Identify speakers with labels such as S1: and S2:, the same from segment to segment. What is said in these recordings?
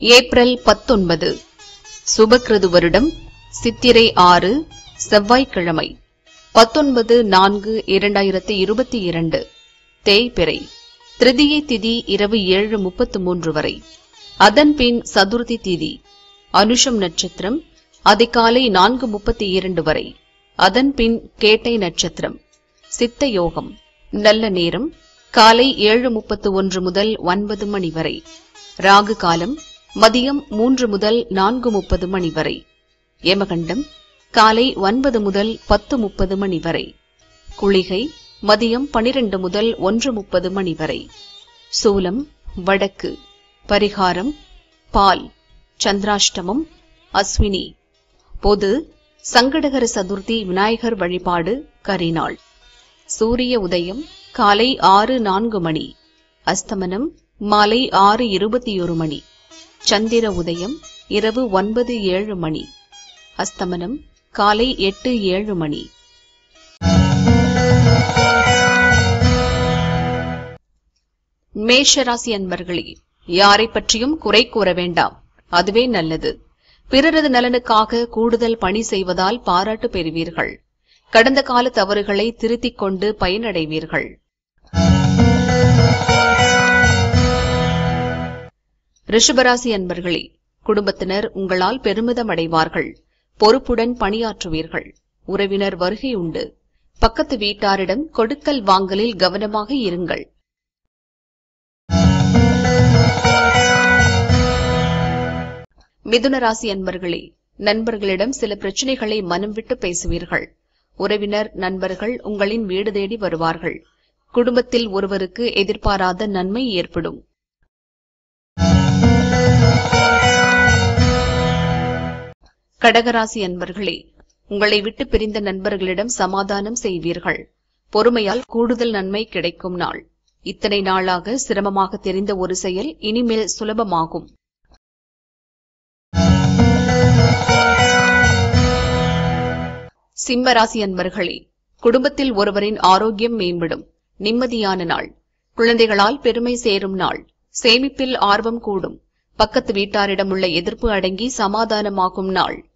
S1: April பத்தொன்பது சுபக்கிருது வருடம் சித்திரை ஆறு செவ்வாய்க்கிழமை பத்தொன்பது நான்கு இரண்டாயிரத்தி இருபத்தி இரண்டு தேய்பிறை திருதியை திதி இரவு ஏழு முப்பத்து மூன்று வரை. அதன்பின் சதுர்த்தி திதி அனுஷம் நட்சத்திரம் அதிகாலை நான்கு முப்பத்தி இரண்டு வரை. அதன்பின் கேட்டை நட்சத்திரம் சித்த யோகம் நல்ல நேரம் காலை ஏழு முப்பத்து ஒன்று முதல் ஒன்பது மணி வரை. ராகு காலம் மதியம் மூன்று முதல் நான்கு முப்பது மணி வரை. ஏமகண்டம் காலை ஒன்பது முதல் பத்து முப்பது மணி வரை. குளிகை மதியம் பனிரெண்டு முதல் ஒன்று முப்பது மணி வரை. சூலம் வடக்கு. பரிகாரம் பால். சந்திராஷ்டமம் அஸ்வினி. பொது சங்கடகர சதுர்த்தி விநாயகர் வழிபாடு கரிநாள். சூரிய உதயம் காலை ஆறு நான்கு மணி. அஸ்தமனம் மாலை ஆறு இருபத்தி ஒரு மணி. சந்திர உதயம் இரவு ஒன்பது ஏழு மணி. அஸ்தமனம் காலை எட்டு ஏழு மணி. மேஷராசி அன்பர்களே யாரை பற்றியும் குறை கூற வேண்டாம். அதுவே நல்லது. பிறரது நலனுக்காக கூடுதல் பணி செய்வதால் பாராட்டு பெறுவீர்கள். கடந்த கால தவறுகளை திருத்திக் கொண்டு பயனடைவீர்கள். ரிஷபராசி அன்பர்களே குடும்பத்தினர் உங்களால் பெருமிதம் அடைவார்கள் பொறுப்புடன் பணியாற்றுவீர்கள். உறவினர் வருகை உண்டு. பக்கத்து வீட்டாரிடம் கொடுக்கல் வாங்கலில் கவனமாக இருங்கள். மிதுன ராசி அன்பர்களே நண்பர்களிடம் சில பிரச்சனைகளை மனம் விட்டு பேசுவீர்கள். உறவினர் நண்பர்கள் உங்களின் வீடு தேடி வருவார்கள். குடும்பத்தில் ஒருவருக்கு எதிர்பாராத நன்மை ஏற்படும். கடகராசி அன்பர்களே உங்களை விட்டு பிரிந்த நண்பர்களிடம் சமாதானம் செய்வீர்கள். பொறுமையால் கூடுதல் நன்மை கிடைக்கும் நாள். இத்தனை நாளாக சிரமமாக தெரிந்த ஒரு செயல் இனிமேல் சுலபமாகும். சிம்மராசி அன்பர்களே குடும்பத்தில் ஒருவரின் ஆரோக்கியம் மேம்படும். நிம்மதியான நாள். குழந்தைகளால் பெருமை சேரும் நாள். சேமிப்பில் ஆர்வம் கூடும். பக்கத்து வீட்டாரிடம் உள்ள எதிர்ப்பு அடங்கி சமாதானமாகும் நாள்.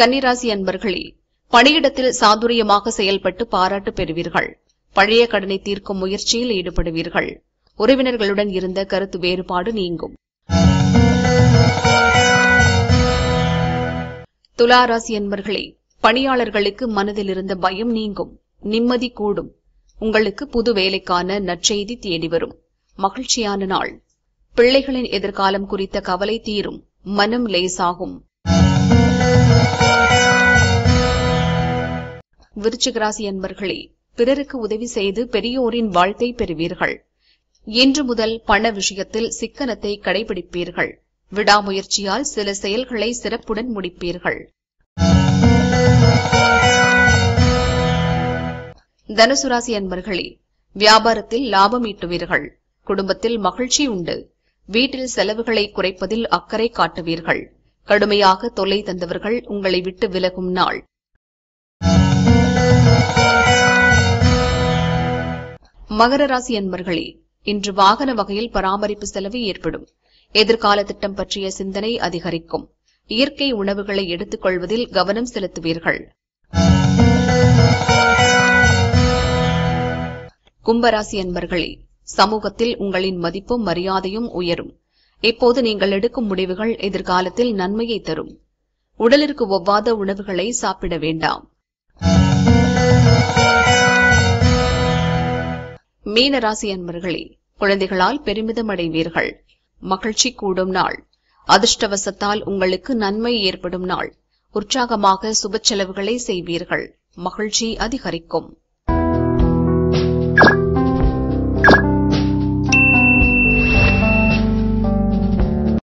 S1: கன்னிராசி அன்பர்களே பணியிடத்தில் சாதுரியமாக செயல்பட்டு பாராட்டு பெறுவீர்கள். பழைய கடனை தீர்க்கும் முயற்சியில் ஈடுபடுவீர்கள். உறவினர்களுடன் இருந்த கருத்து வேறுபாடு நீங்கும். துளாராசி அன்பர்களே பணியாளர்களுக்கு மனதில் இருந்த பயம் நீங்கும். நிம்மதி கூடும். உங்களுக்கு புது வேலைக்கான நற்செய்தி தேடி வரும். மகிழ்ச்சியான நாள். பிள்ளைகளின் எதிர்காலம் குறித்த கவலை தீரும். மனம் லேசாகும். விருச்சிகராசி அன்பர்களே பிறருக்கு உதவி செய்து பெரியோரின் வாழ்த்தை பெறுவீர்கள். இன்று முதல் பண விஷயத்தில் சிக்கனத்தை கடைபிடிப்பீர்கள். விடாமுயற்சியால் சில செயல்களை சிறப்புடன் முடிப்பீர்கள். தனுசுராசி அன்பர்களே வியாபாரத்தில் லாபம் ஈட்டுவீர்கள். குடும்பத்தில் மகிழ்ச்சி உண்டு. வீட்டில் செலவுகளை குறைப்பதில் அக்கறை காட்டுவீர்கள். கடுமையாக தொல்லை தந்தவர்கள் உங்களை விட்டு விலகும் நாள். மகர ராசி அன்பர்களே இன்று வாகன வகையில் பராமரிப்பு செலவு ஏற்படும். எதிர்கால திட்டம் பற்றிய சிந்தனை அதிகரிக்கும். இயற்கை உணவுகளை எடுத்துக் கொள்வதில் கவனம் செலுத்துவீர்கள். கும்பராசி அன்பர்களே சமூகத்தில் உங்களின் மதிப்பும் மரியாதையும் உயரும். இப்போது நீங்கள் எடுக்கும் முடிவுகள் எதிர்காலத்தில் நன்மையை தரும். உடலிற்கு ஒவ்வாத உணவுகளை சாப்பிட வேண்டாம். மீனராசி அன்பர்களே குழந்தைகளால் பெருமிதம் அடைவீர்கள். மகிழ்ச்சி கூடும் நாள். அதிர்ஷ்டவசத்தால் உங்களுக்கு நன்மை ஏற்படும் நாள். உற்சாகமாக சுப செலவுகளை செய்வீர்கள். மகிழ்ச்சி அதிகரிக்கும்.